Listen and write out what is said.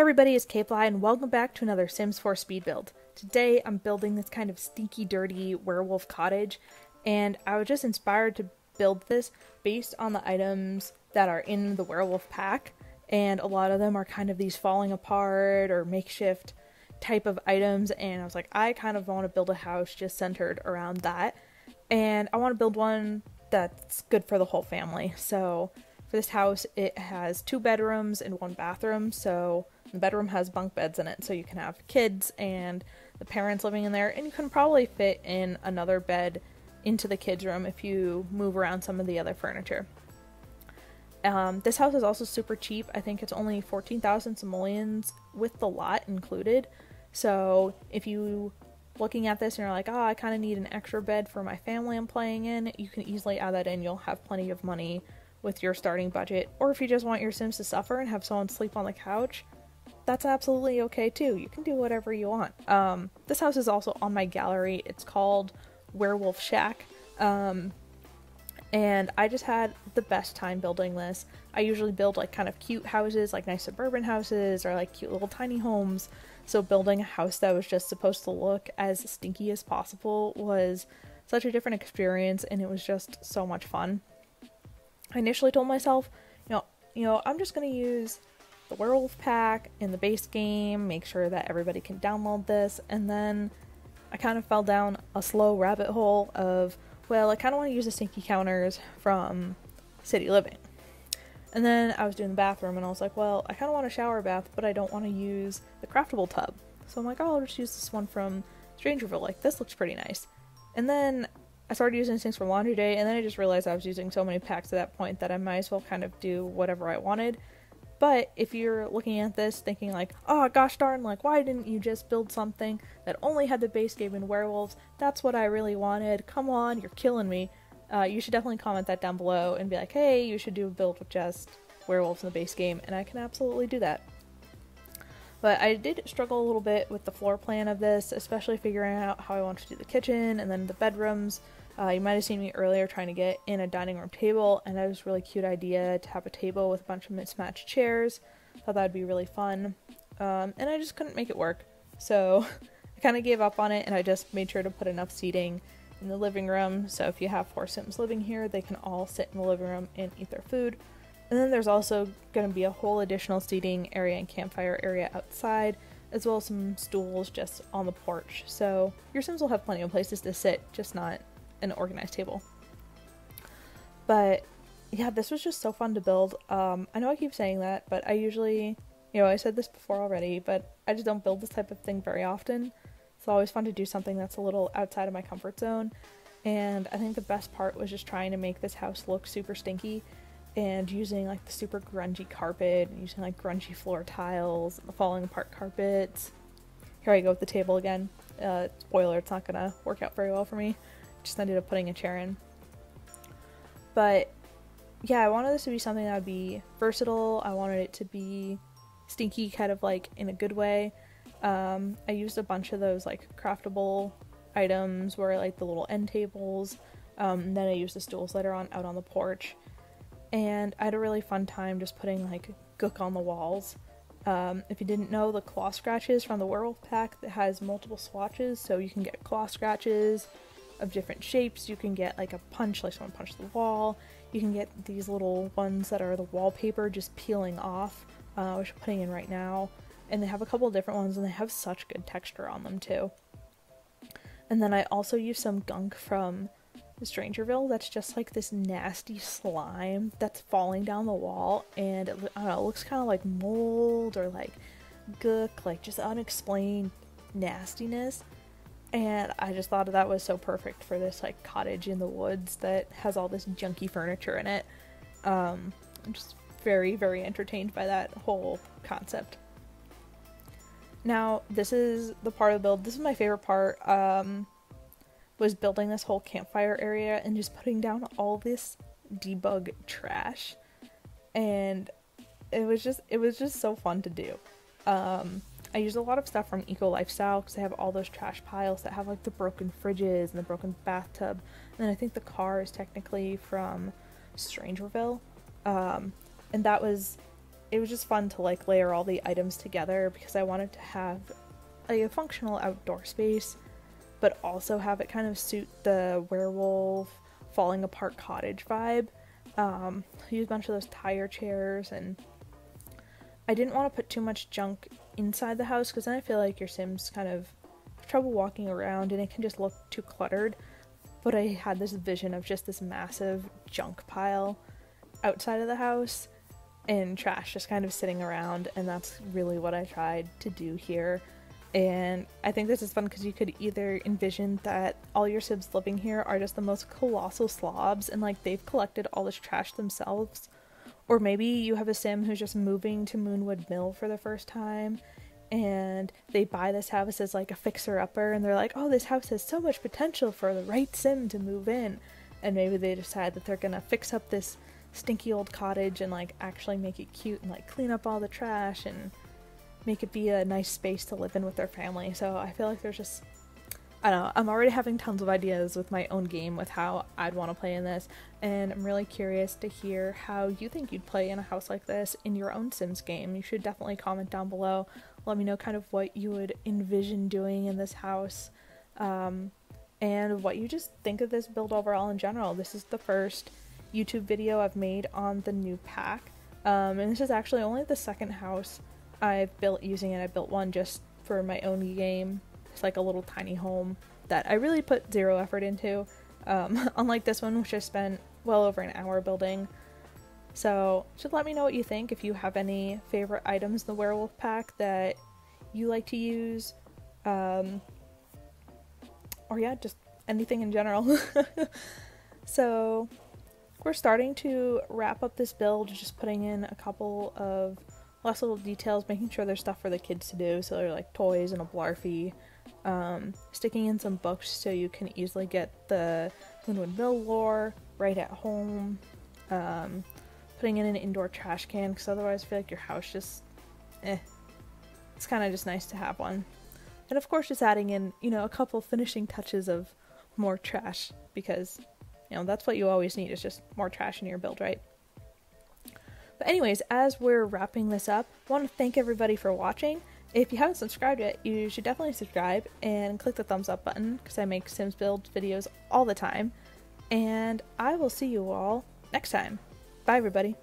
Hey everybody, it's Kayflye and welcome back to another Sims 4 speed build. Today I'm building this kind of stinky dirty werewolf cottage and I was just inspired to build this based on the items that are in the werewolf pack and a lot of them are kind of these falling apart or makeshift type of items and I was like I kind of want to build a house just centered around that and I want to build one that's good for the whole family. So for this house it has two bedrooms and one bathroom so bedroom has bunk beds in it, so you can have kids and the parents living in there, and you can probably fit in another bed into the kids' room if you move around some of the other furniture. Um, this house is also super cheap. I think it's only 14,000 simoleons with the lot included. So if you looking at this and you're like, oh, I kind of need an extra bed for my family I'm playing in, you can easily add that in. You'll have plenty of money with your starting budget. Or if you just want your Sims to suffer and have someone sleep on the couch, that's absolutely okay too. You can do whatever you want. Um, this house is also on my gallery. It's called Werewolf Shack. Um, and I just had the best time building this. I usually build like kind of cute houses, like nice suburban houses or like cute little tiny homes. So building a house that was just supposed to look as stinky as possible was such a different experience and it was just so much fun. I initially told myself, you know, you know, I'm just going to use the werewolf pack in the base game, make sure that everybody can download this, and then I kind of fell down a slow rabbit hole of, well, I kind of want to use the stinky counters from City Living. And then I was doing the bathroom and I was like, well, I kind of want a shower bath, but I don't want to use the craftable tub. So I'm like, oh, I'll just use this one from Strangerville. Like, this looks pretty nice. And then I started using things from Laundry Day, and then I just realized I was using so many packs at that point that I might as well kind of do whatever I wanted. But if you're looking at this thinking like, oh gosh darn, like why didn't you just build something that only had the base game in werewolves? That's what I really wanted. Come on, you're killing me. Uh, you should definitely comment that down below and be like, hey, you should do a build with just werewolves in the base game, and I can absolutely do that. But I did struggle a little bit with the floor plan of this, especially figuring out how I want to do the kitchen and then the bedrooms. Uh, you might have seen me earlier trying to get in a dining room table, and that was really cute idea to have a table with a bunch of mismatched chairs. Thought that would be really fun, um, and I just couldn't make it work. So I kind of gave up on it, and I just made sure to put enough seating in the living room. So if you have four Sims living here, they can all sit in the living room and eat their food. And then there's also going to be a whole additional seating area and campfire area outside, as well as some stools just on the porch. So your Sims will have plenty of places to sit, just not an organized table. But yeah, this was just so fun to build. Um, I know I keep saying that, but I usually, you know, I said this before already, but I just don't build this type of thing very often. It's always fun to do something that's a little outside of my comfort zone. And I think the best part was just trying to make this house look super stinky and using like the super grungy carpet using like grungy floor tiles the falling apart carpets. Here I go with the table again. Uh, spoiler, it's not gonna work out very well for me. Just ended up putting a chair in. But yeah, I wanted this to be something that would be versatile. I wanted it to be stinky, kind of like in a good way. Um, I used a bunch of those like craftable items where like the little end tables. Um, then I used the stools later on out on the porch. And I had a really fun time just putting like gook on the walls. Um, if you didn't know, the claw scratches from the werewolf pack that has multiple swatches, so you can get claw scratches, of different shapes. You can get like a punch, like someone punched the wall. You can get these little ones that are the wallpaper just peeling off, uh, which I'm putting in right now. And they have a couple different ones and they have such good texture on them too. And then I also use some gunk from Strangerville that's just like this nasty slime that's falling down the wall and it, know, it looks kind of like mold or like gook, like just unexplained nastiness and I just thought that was so perfect for this like cottage in the woods that has all this junky furniture in it. Um, I'm just very, very entertained by that whole concept. Now, this is the part of the build. This is my favorite part. Um, was building this whole campfire area and just putting down all this debug trash, and it was just it was just so fun to do. Um, I use a lot of stuff from Eco Lifestyle because they have all those trash piles that have like the broken fridges and the broken bathtub. And then I think the car is technically from Strangerville. Um, and that was it was just fun to like layer all the items together because I wanted to have like, a functional outdoor space, but also have it kind of suit the werewolf falling apart cottage vibe. Um, I used a bunch of those tire chairs and I didn't want to put too much junk inside the house because then I feel like your Sims kind of trouble walking around and it can just look too cluttered. But I had this vision of just this massive junk pile outside of the house and trash just kind of sitting around, and that's really what I tried to do here. And I think this is fun because you could either envision that all your Sims living here are just the most colossal slobs and like they've collected all this trash themselves. Or maybe you have a Sim who's just moving to Moonwood Mill for the first time and they buy this house as like a fixer upper and they're like, oh, this house has so much potential for the right Sim to move in. And maybe they decide that they're gonna fix up this stinky old cottage and like actually make it cute and like clean up all the trash and make it be a nice space to live in with their family. So I feel like there's just I don't know, I'm already having tons of ideas with my own game with how I'd want to play in this, and I'm really curious to hear how you think you'd play in a house like this in your own Sims game. You should definitely comment down below. Let me know kind of what you would envision doing in this house, um, and what you just think of this build overall in general. This is the first YouTube video I've made on the new pack. Um, and this is actually only the second house I've built using it. I built one just for my own game. It's like a little tiny home that I really put zero effort into. Um, unlike this one, which I spent well over an hour building. So, just let me know what you think if you have any favorite items in the werewolf pack that you like to use. Um, or yeah, just anything in general. so, we're starting to wrap up this build, just putting in a couple of last little details, making sure there's stuff for the kids to do. So they're like toys and a blarfy. Um, sticking in some books so you can easily get the Moonwood Mill lore right at home. Um, putting in an indoor trash can because otherwise I feel like your house just, eh. It's kind of just nice to have one. And of course, just adding in, you know, a couple finishing touches of more trash because you know, that's what you always need is just more trash in your build, right? But anyways, as we're wrapping this up, I want to thank everybody for watching. If you haven't subscribed yet, you should definitely subscribe and click the thumbs up button because I make Sims Build videos all the time. And I will see you all next time. Bye, everybody.